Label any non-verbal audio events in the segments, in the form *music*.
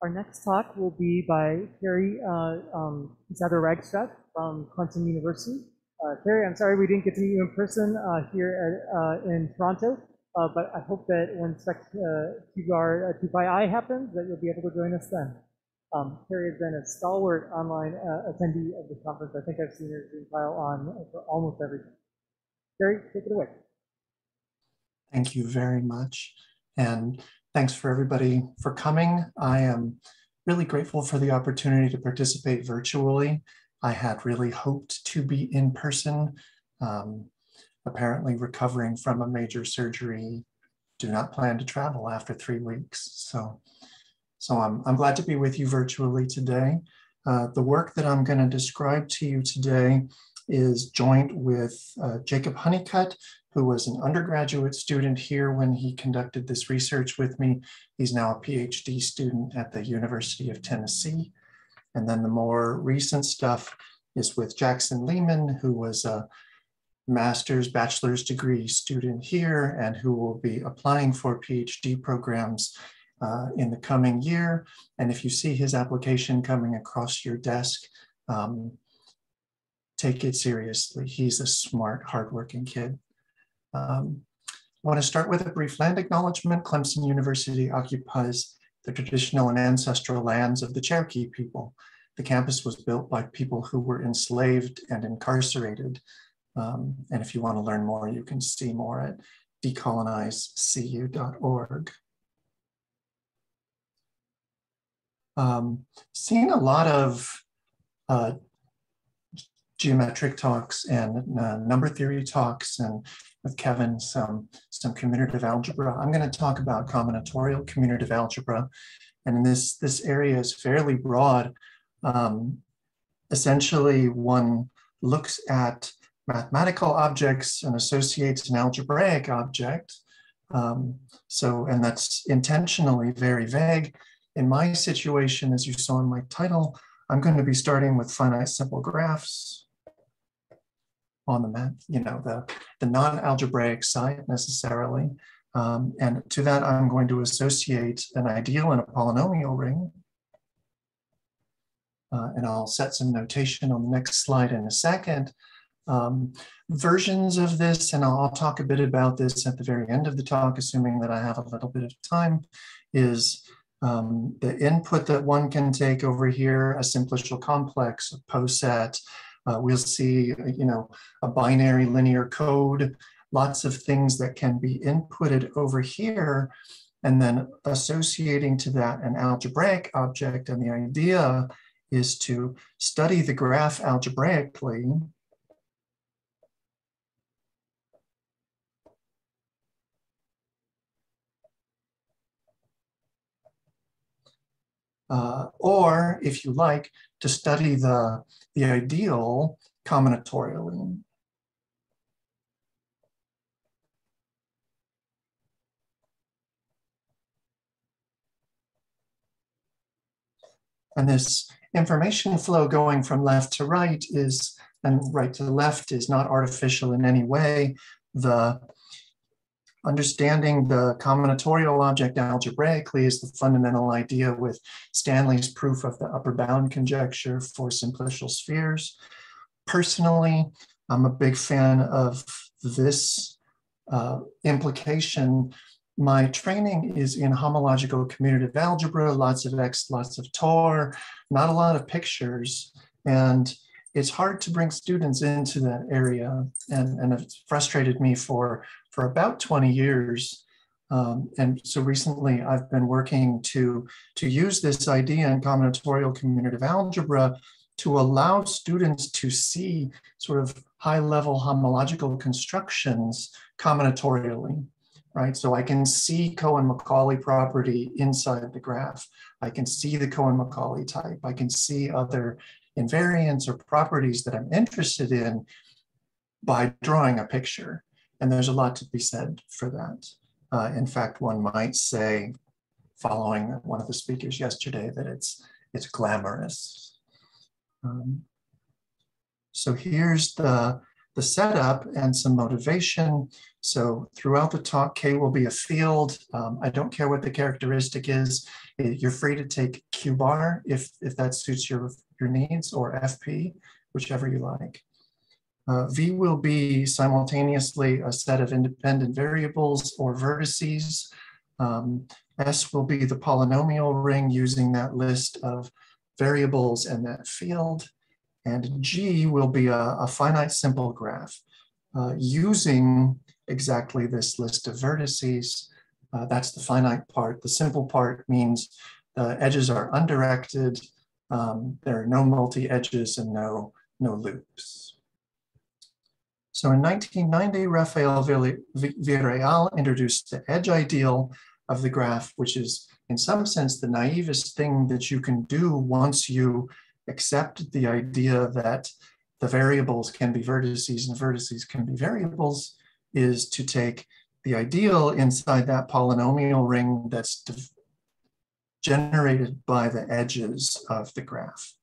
Our next talk will be by Keri uh, um, from Clemson University. Uh, Keri, I'm sorry we didn't get to meet you in person uh, here at, uh, in Toronto, uh, but I hope that when Spec uh, happens, that you'll be able to join us then. Um, Keri has been a stalwart online attendee of the conference. I think I've seen her Zoom file on for almost everything. Keri, take it away. Thank you very much. And Thanks for everybody for coming. I am really grateful for the opportunity to participate virtually. I had really hoped to be in person, um, apparently recovering from a major surgery. Do not plan to travel after three weeks. So, so I'm, I'm glad to be with you virtually today. Uh, the work that I'm going to describe to you today is joint with uh, Jacob Honeycutt, who was an undergraduate student here when he conducted this research with me. He's now a PhD student at the University of Tennessee. And then the more recent stuff is with Jackson Lehman, who was a master's, bachelor's degree student here and who will be applying for PhD programs uh, in the coming year. And if you see his application coming across your desk, um, take it seriously. He's a smart, hardworking kid. Um, I want to start with a brief land acknowledgement. Clemson University occupies the traditional and ancestral lands of the Cherokee people. The campus was built by people who were enslaved and incarcerated. Um, and if you want to learn more, you can see more at decolonizecu.org. Um, seen a lot of uh, geometric talks and uh, number theory talks and with Kevin some, some commutative algebra. I'm going to talk about combinatorial commutative algebra. And in this, this area is fairly broad. Um, essentially, one looks at mathematical objects and associates an algebraic object. Um, so, and that's intentionally very vague. In my situation, as you saw in my title, I'm going to be starting with finite simple graphs on the math, you know, the, the non-algebraic side necessarily. Um, and to that, I'm going to associate an ideal and a polynomial ring. Uh, and I'll set some notation on the next slide in a second. Um, versions of this, and I'll, I'll, talk a bit about this at the very end of the talk, assuming that I have a little bit of time, is um, the input that one can take over here, a simplicial complex, a poset, uh, we'll see, you know, a binary linear code, lots of things that can be inputted over here, and then associating to that an algebraic object. And the idea is to study the graph algebraically Uh, or if you like, to study the, the ideal combinatorially. And this information flow going from left to right is, and right to left is not artificial in any way. The Understanding the combinatorial object algebraically is the fundamental idea with Stanley's proof of the upper bound conjecture for simplicial spheres. Personally, I'm a big fan of this uh, implication. My training is in homological commutative algebra, lots of X, lots of Tor, not a lot of pictures. And it's hard to bring students into that area. And, and it's frustrated me for for about 20 years. Um, and so recently I've been working to, to use this idea in combinatorial commutative algebra to allow students to see sort of high level homological constructions combinatorially, right? So I can see Cohen-Macaulay property inside the graph. I can see the Cohen-Macaulay type. I can see other invariants or properties that I'm interested in by drawing a picture. And there's a lot to be said for that. Uh, in fact, one might say, following one of the speakers yesterday, that it's, it's glamorous. Um, so here's the, the setup and some motivation. So throughout the talk, K will be a field. Um, I don't care what the characteristic is. You're free to take Q bar if, if that suits your, your needs or FP, whichever you like. Uh, v will be simultaneously a set of independent variables or vertices. Um, S will be the polynomial ring using that list of variables and that field. And G will be a, a finite simple graph uh, using exactly this list of vertices. Uh, that's the finite part. The simple part means the edges are undirected. Um, there are no multi-edges and no, no loops. So in 1990, Rafael Villarreal introduced the edge ideal of the graph, which is in some sense the naivest thing that you can do once you accept the idea that the variables can be vertices and vertices can be variables, is to take the ideal inside that polynomial ring that's generated by the edges of the graph.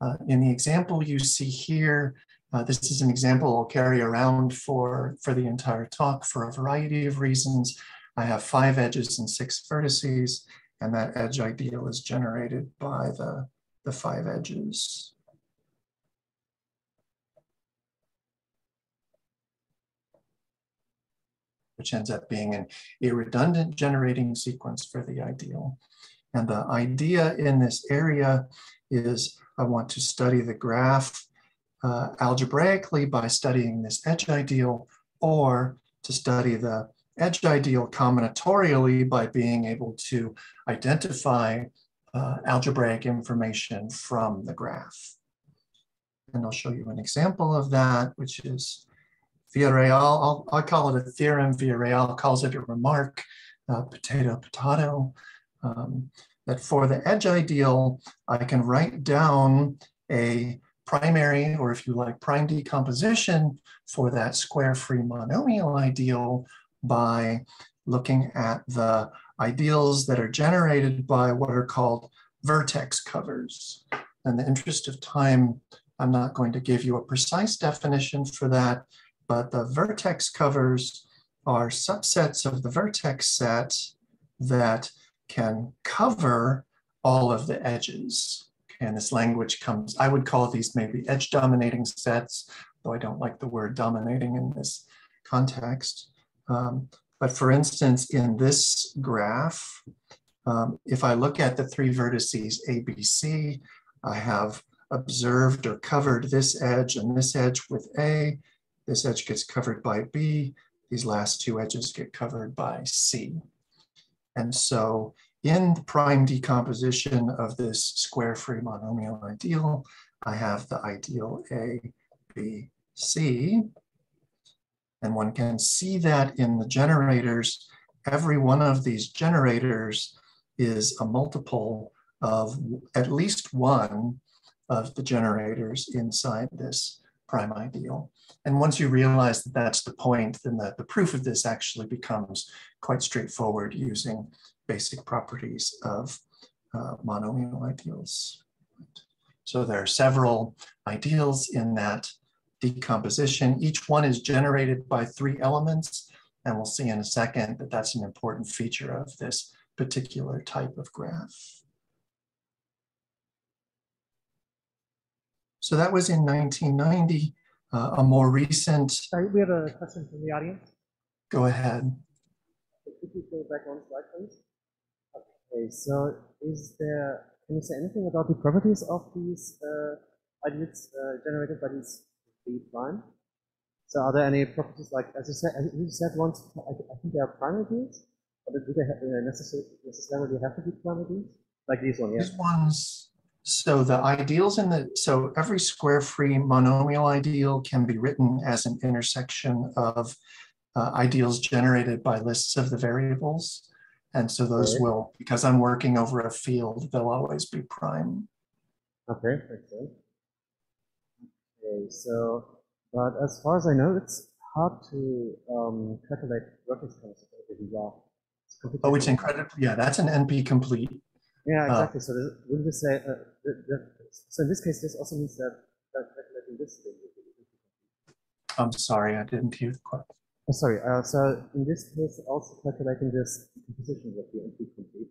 Uh, in the example you see here, uh, this is an example I'll carry around for, for the entire talk for a variety of reasons. I have five edges and six vertices, and that edge ideal is generated by the, the five edges. which ends up being an irredundant generating sequence for the ideal. And the idea in this area is I want to study the graph uh, algebraically by studying this edge ideal or to study the edge ideal combinatorially by being able to identify uh, algebraic information from the graph. And I'll show you an example of that, which is Villarreal. I'll, I'll call it a theorem. Villarreal calls it a remark, uh, potato, potato. Um, that for the edge ideal, I can write down a primary, or if you like, prime decomposition for that square-free monomial ideal by looking at the ideals that are generated by what are called vertex covers. In the interest of time, I'm not going to give you a precise definition for that, but the vertex covers are subsets of the vertex set that can cover all of the edges. Okay, And this language comes, I would call these maybe edge dominating sets, though I don't like the word dominating in this context. Um, but for instance, in this graph, um, if I look at the three vertices A, B, C, I have observed or covered this edge and this edge with A. This edge gets covered by B. These last two edges get covered by C. And so in the prime decomposition of this square-free monomial ideal, I have the ideal A, B, C. And one can see that in the generators, every one of these generators is a multiple of at least one of the generators inside this prime ideal. And once you realize that that's the point, then the, the proof of this actually becomes quite straightforward using basic properties of uh, monomial ideals. So there are several ideals in that decomposition. Each one is generated by three elements, and we'll see in a second that that's an important feature of this particular type of graph. So that was in 1990. Uh, a more recent. Sorry, we have a question from the audience. Go ahead. Could you go back one slide, please? Okay, so is there, can you say anything about the properties of these uh, ideas uh, generated by these B prime. So are there any properties like, as you said, as you said once, I, I think they are primary beings, but do they have, uh, necessarily, necessarily have to be primary beings? Like these ones, yeah. These ones, so the ideals in the, so every square free monomial ideal can be written as an intersection of uh, ideals generated by lists of the variables. And so those okay. will, because I'm working over a field, they'll always be prime. Okay, sense. Okay, so, but as far as I know, it's hard to um, calculate counts with raw. Oh, it's incredible. Yeah, that's an NP complete. Yeah, uh, exactly. Uh, so we just say, uh, the, the, so in this case, this also means that, that calculating this thing I'm sorry, I didn't hear the question. Oh, sorry, uh, so in this case, also calculating this composition would be incomplete.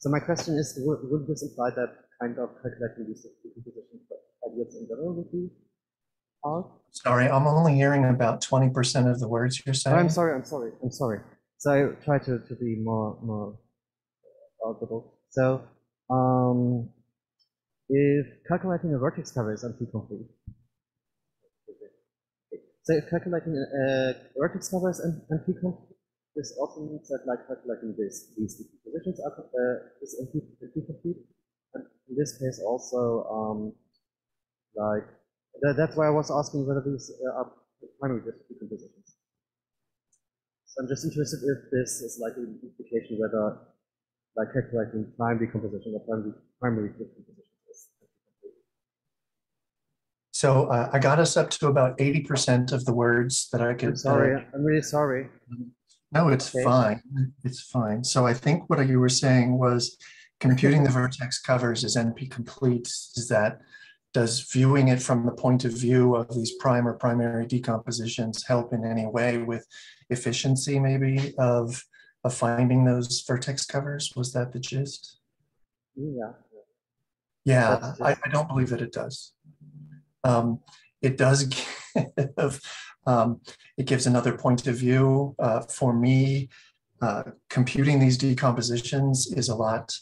So my question is, would, would this imply that kind of calculating these decomposition ideas in general would be hard? Sorry, I'm only hearing about 20% of the words you're Oh, saying. I'm sorry, I'm sorry, I'm sorry. So I try to, to be more more audible. So um, if calculating a vertex cover is NP-complete, so calculating a, vertex cover is NP-complete, this also means that like calculating this, these decompositions are uh, is NP-complete, and in this case also um, like that, that's why I was asking whether these uh, are primary decompositions. So I'm just interested if this is like an implication whether like calculating prime decomposition or primary, primary decomposition is So uh, I got us up to about 80% of the words that I could. I'm sorry, I'm really sorry. No, it's Okay. fine. It's fine. So I think what you were saying was computing the vertex covers is NP complete. Is that does viewing it from the point of view of these prime or primary decompositions help in any way with efficiency maybe of of finding those vertex covers? Was that the gist? Yeah. Yeah, I, I don't believe that it does. Um, it does *laughs* give, um, it gives another point of view. Uh, for me, uh, computing these decompositions is a lot,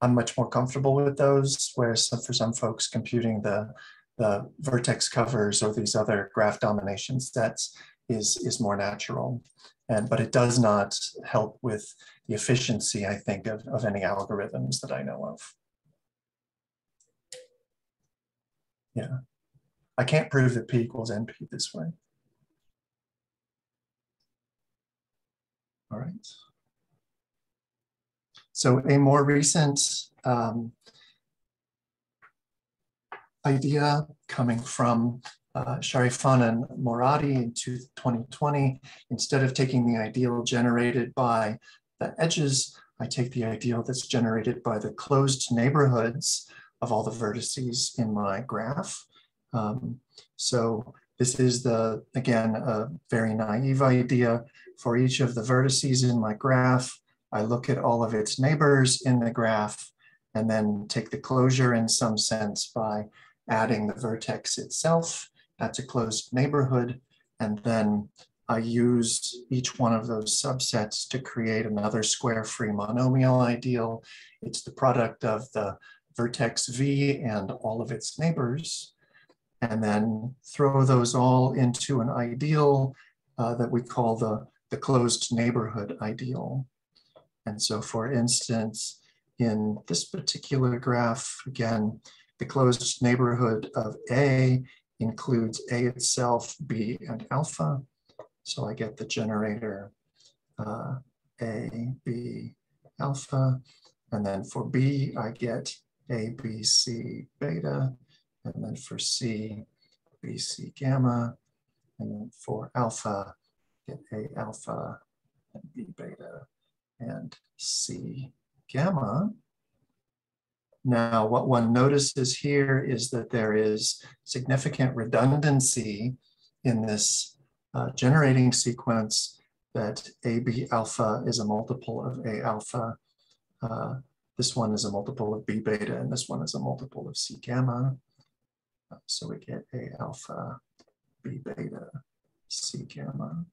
I'm much more comfortable with those, whereas some- for some folks, computing the, the vertex covers or these other graph domination sets is, is more natural. And, but it does not help with the efficiency, I think, of, of any algorithms that I know of. Yeah. I can't prove that P equals NP this way. All right. So a more recent um, idea coming from uh, Sharifan and Moradi in 2020, instead of taking the ideal generated by the edges, I take the ideal that's generated by the closed neighborhoods of all the vertices in my graph. Um, so this is the, again, a very naive idea. For each of the vertices in my graph, I look at all of its neighbors in the graph and then take the closure in some sense by adding the vertex itself. That's a closed neighborhood. And then I use each one of those subsets to create another square-free monomial ideal. It's the product of the vertex V and all of its neighbors, and then throw those all into an ideal uh, that we call the, the closed neighborhood ideal. And so for instance, in this particular graph, again, the closed neighborhood of A includes A itself, B, and alpha. So I get the generator uh, A, B, alpha. And then for B, I get A, B, C, beta. And then for C, B, C, gamma. And then for alpha, get A, alpha, and B, beta, and C, gamma. Now, what one notices here is that there is significant redundancy in this uh, generating sequence that AB alpha is a multiple of A alpha. Uh, this one is a multiple of B beta, and this one is a multiple of C gamma. Uh, so we get A alpha, B beta, C gamma.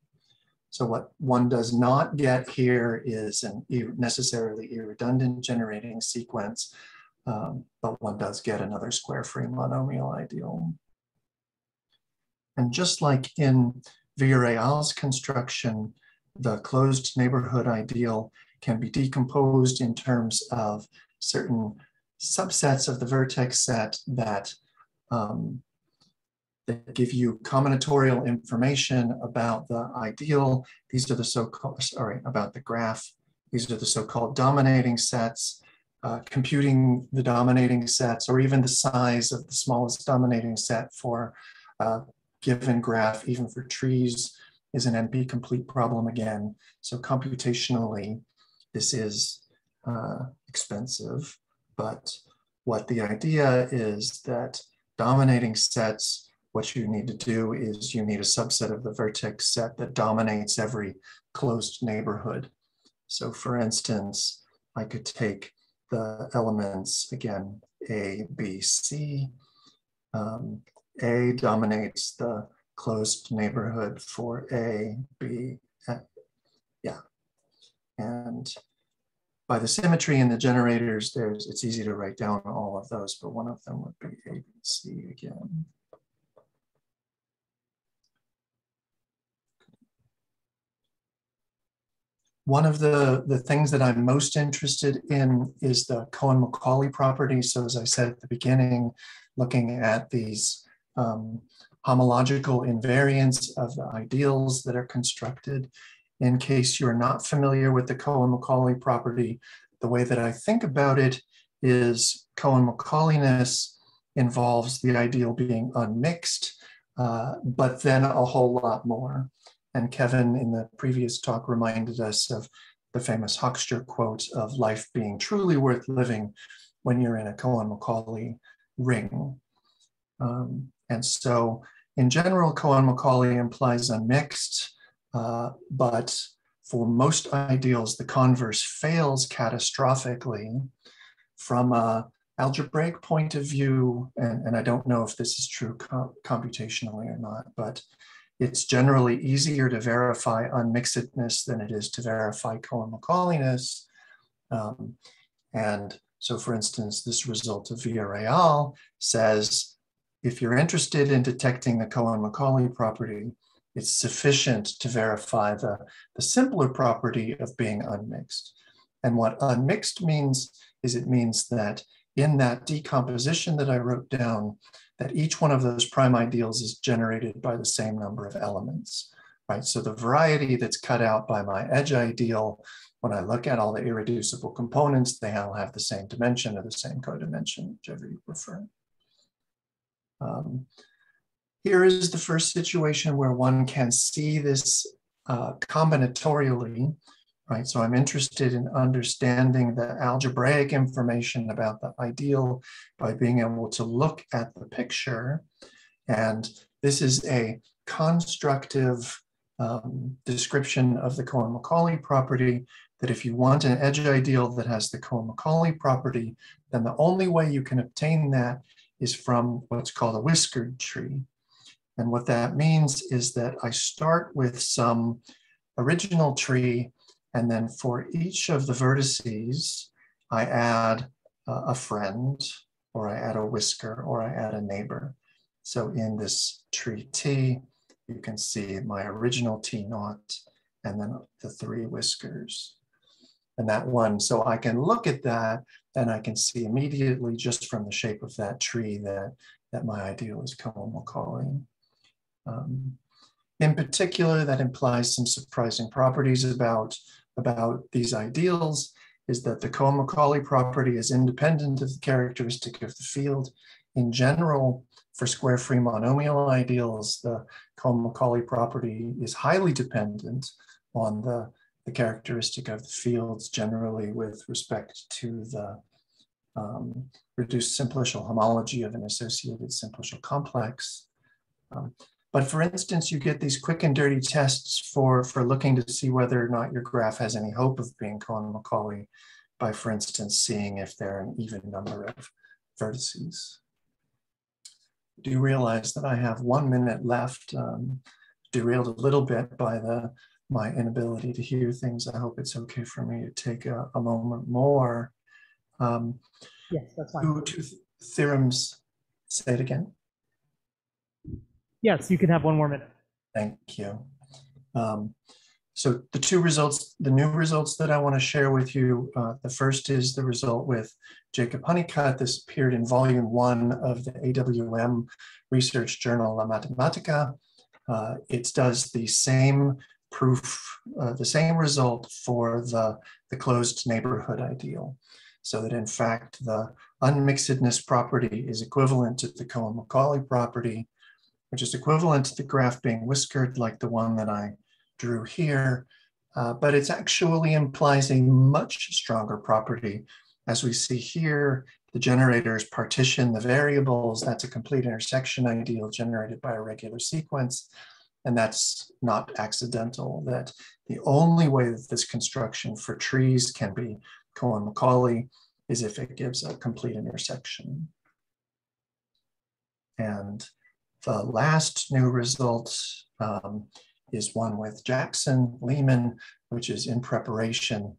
So what one does not get here is an ir necessarily irredundant generating sequence, um, but one does get another square free monomial ideal. And just like in Villarreal's construction, the closed neighborhood ideal can be decomposed in terms of certain subsets of the vertex set that, um, that give you combinatorial information about the ideal. These are the so-called, sorry, about the graph. These are the so-called dominating sets. Uh, computing the dominating sets or even the size of the smallest dominating set for a given graph, even for trees, is an NP complete problem again. So computationally, this is uh, expensive, but what the idea is that dominating sets what you need to do is you need a subset of the vertex set that dominates every closed neighborhood. So for instance, I could take the elements again, A, B, C. Um, a dominates the closed neighborhood for A, B, yeah. And by the symmetry in the generators, there's it's easy to write down all of those, but one of them would be A, B, C again. One of the, the things that I'm most interested in is the Cohen-Macaulay property. So as I said at the beginning, looking at these um, homological invariants of the ideals that are constructed. In case you're not familiar with the Cohen-Macaulay property, the way that I think about it is Cohen-Macaulayness involves the ideal being unmixed, uh, but then a whole lot more. And Kevin in the previous talk reminded us of the famous Hochster quote of life being truly worth living when you're in a Cohen-Macaulay ring. Um, and so in general, Cohen-Macaulay implies unmixed, uh, but for most ideals, the converse fails catastrophically from a algebraic point of view, and, and I don't know if this is true com computationally or not, but it's generally easier to verify unmixedness than it is to verify Cohen-Macaulayness. Um, and so for instance, this result of Villarreal says, if you're interested in detecting the Cohen-Macaulay property, it's sufficient to verify the, the simpler property of being unmixed. And what unmixed means is it means that in that decomposition that I wrote down, that each one of those prime ideals is generated by the same number of elements, right? So the variety that's cut out by my edge ideal, when I look at all the irreducible components, they all have the same dimension or the same codimension, whichever you prefer. Um, here is the first situation where one can see this uh, combinatorially right? So I'm interested in understanding the algebraic information about the ideal by being able to look at the picture. And this is a constructive um, description of the Cohen-Macaulay property that if you want an edge ideal that has the Cohen-Macaulay property, then the only way you can obtain that is from what's called a whiskered tree. And what that means is that I start with some original tree and then for each of the vertices, I add uh, a friend, or I add a whisker, or I add a neighbor. So in this tree T, you can see my original T naught, and then the three whiskers. And that one, so I can look at that and I can see immediately just from the shape of that tree that, that my ideal is Cohen-Macaulay. Um, in particular, that implies some surprising properties about about these ideals is that the Cohen-Macaulay property is independent of the characteristic of the field. In general, for square free monomial ideals, the Cohen-Macaulay property is highly dependent on the, the characteristic of the fields generally with respect to the um, reduced simplicial homology of an associated simplicial complex. Um, but for instance, you get these quick and dirty tests for, for looking to see whether or not your graph has any hope of being Cohen-Macaulay by, for instance, seeing if there are an even number of vertices. Do you realize that I have one minute left, um, derailed a little bit by the my inability to hear things. I hope it's okay for me to take a, a moment more. Um, yes, that's fine. Two, two th theorems, say it again. Yes, you can have one more minute. Thank you. Um, so the two results, the new results that I want to share with you, uh, the first is the result with Jacob Honeycutt. This appeared in volume one of the AWM research journal La Matematica. Uh, it does the same proof, uh, the same result for the, the closed neighborhood ideal. So that in fact, the unmixedness property is equivalent to the Cohen-Macaulay property which is equivalent to the graph being whiskered like the one that I drew here, uh, but it actually implies a much stronger property as we see here, the generators partition the variables. That's a complete intersection ideal generated by a regular sequence. And that's not accidental, that the only way that this construction for trees can be Cohen-Macaulay is if it gives a complete intersection. And the last new result um, is one with Jackson, Lehman, which is in preparation,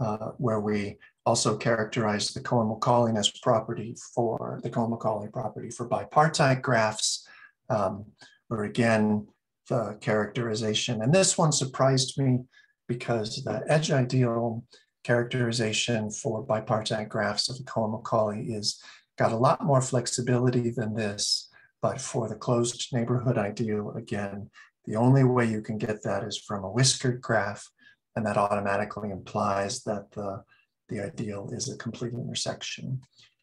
uh, where we also characterize the Cohen-Macaulay's property for the Cohen-Macaulay property for bipartite graphs, um, where again, the characterization, and this one surprised me because the edge ideal characterization for bipartite graphs of the Cohen-Macaulay is got a lot more flexibility than this, but for the closed neighborhood ideal, again, the only way you can get that is from a whiskered graph, and that automatically implies that the the ideal is a complete intersection.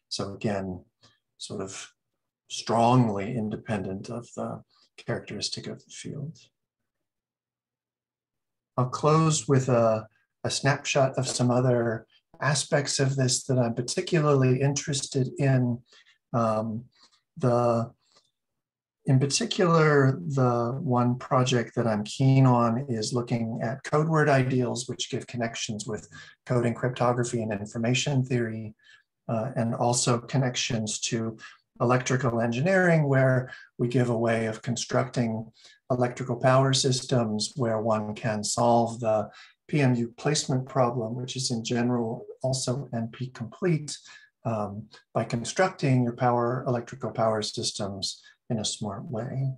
So again, sort of strongly independent of the characteristic of the field. I'll close with a, a snapshot of some other aspects of this that I'm particularly interested in. Um, the in particular, the one project that I'm keen on is looking at code word ideals, which give connections with coding cryptography and information theory, uh, and also connections to electrical engineering, where we give a way of constructing electrical power systems where one can solve the PMU placement problem, which is in general also NP complete, um, by constructing your power electrical power systems in a smart way.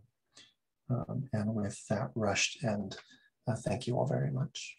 Um, and with that rushed end, uh, thank you all very much.